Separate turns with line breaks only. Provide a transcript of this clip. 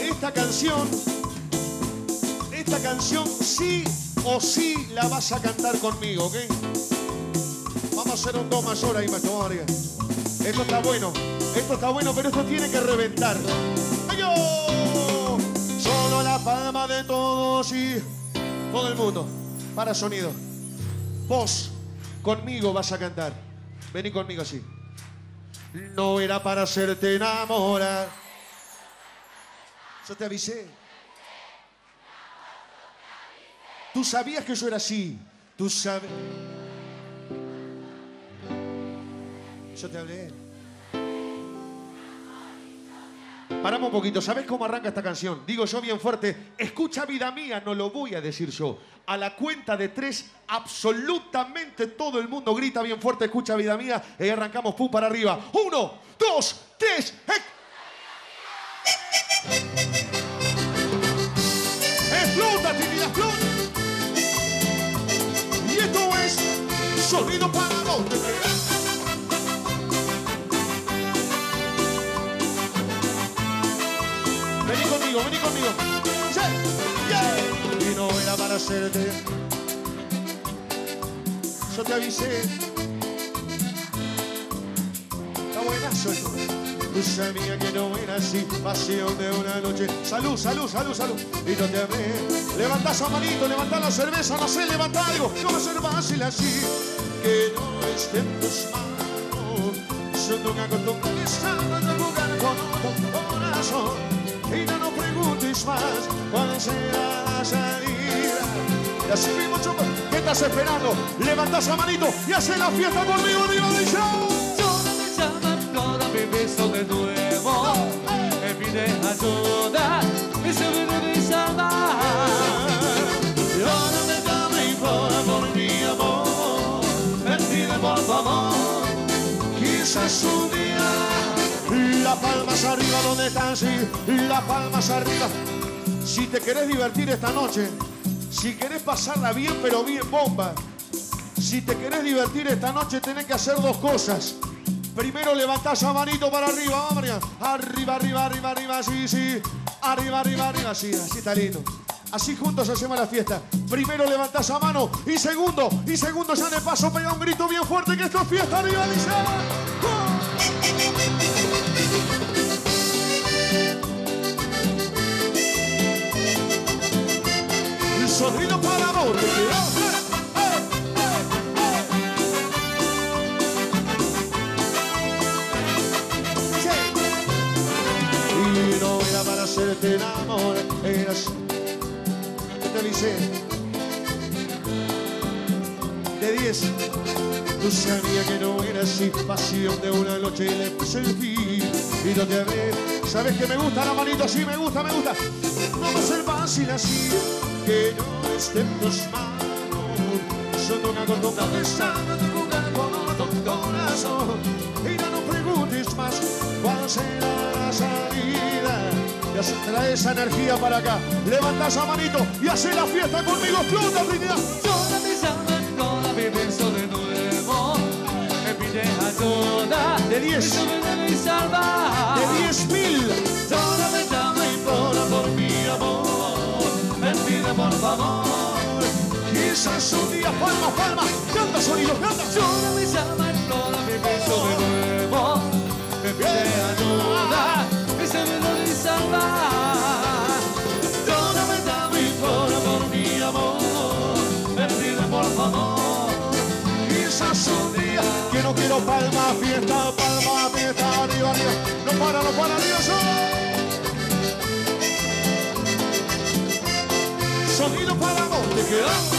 Esta canción, esta canción sí o sí la vas a cantar conmigo, ¿ok? Vamos a hacer un do mayor ahí, maestro Vargas. Esto está bueno, esto está bueno, pero esto tiene que reventar. ¡Ay, yo! Solo la palma de todos y todo el mundo. Para sonido. Vos, conmigo vas a cantar. Vení conmigo así. No era para hacerte enamorar. Yo te avisé. Tú sabías que yo era así. Tú sabes. Yo te hablé. Paramos un poquito. ¿Sabes cómo arranca esta canción? Digo yo bien fuerte. Escucha vida mía, no lo voy a decir yo. A la cuenta de tres, absolutamente todo el mundo grita bien fuerte. Escucha vida mía. Y arrancamos pum para arriba. Uno, dos, tres. Explota, Trini, explota. Y esto es sonido para conmigo, vení conmigo. Sí, yeah. Y no era para hacerte. Yo te avisé. Está buenazo esto. Tú sabías que no era así, pasión de una noche. Salud, salud, salud, salud. Y no te amé. Levantá esa manito, levantá la cerveza, no sé, levantá algo. No va a ser fácil así. Que no esté en tus manos. Yo nunca acostumbré a la salida. Y así mismo, chupa. ¿Qué estás esperando? Levanta esa manito y hace la fiesta conmigo, arriba de show.
Llora, me llama, implora mi beso de nuevo. Me pide ayuda, me sube de salvar.
Llora, me llama y por mi amor. Me pide por favor. Quizás un día las palmas arriba donde están, sí, las palmas arriba. Si te querés divertir esta noche, si querés pasarla bien, pero bien bomba. Si te querés divertir esta noche, tenés que hacer dos cosas. Primero levantás a manito para arriba, vamos arriba. Arriba, arriba, arriba, sí, sí. Arriba, arriba, arriba, sí, así está lindo. Así juntos hacemos la fiesta. Primero levantás a mano y segundo, y segundo ya de paso pega un grito bien fuerte que esto es fiesta arriba. Sonido para. Y no era para hacerte enamorar, eras te avisé de 10. Tú sabías que no era así, pasión de una noche y le puse el fin y no te amé. Sabes que me gusta la manito así, me gusta, me gusta. No a ser fácil así, que no esté en tus manos. Yo no hago toda esa jugar con otro corazón. Y no nos preguntes más cuál será la salida. Ya se trae esa energía para acá. Levanta esa manito y hace la fiesta conmigo. Explota, Trinidad.
Llora, me llama, implora mi beso de nuevo. Me pide ayuda,
De 10.
me sube de salvar.
De 10 mil. Quizás un día, palma, palma. Canta, sonido, canta.
Llora, me llama, implora mi beso de nuevo. Me pide ayuda, me sube de salvar. Por mi amor. Me pide por favor.
Quizás un día que no quiero palma, fiesta, palma, fiesta, arriba, arriba. No para, no para, arriba, solo. Sonido para vos, te quedamos.